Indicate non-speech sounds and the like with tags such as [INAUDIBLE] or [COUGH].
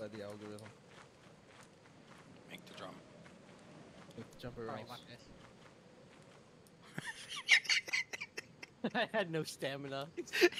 by the algorithm. Make the drum. With jumper Alright, else. watch this. [LAUGHS] I had no stamina. [LAUGHS]